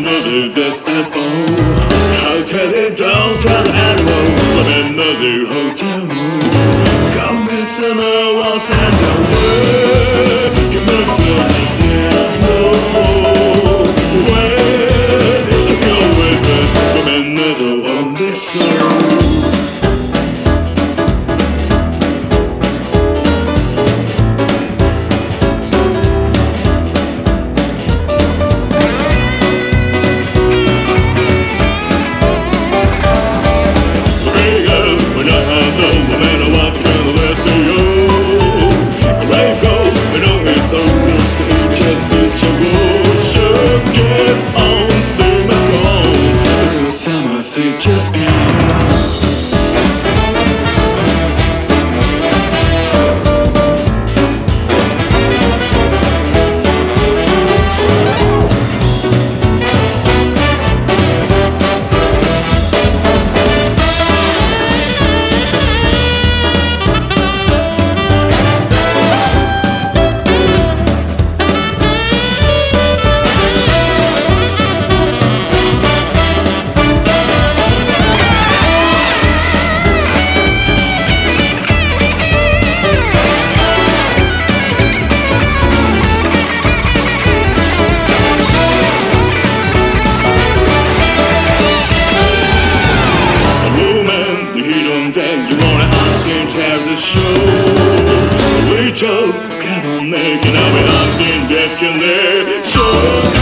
another festival I'll turn it down from animal From another hotel room Call me summer waltz and the joke can on make it. I'll be locked in death can they Show up,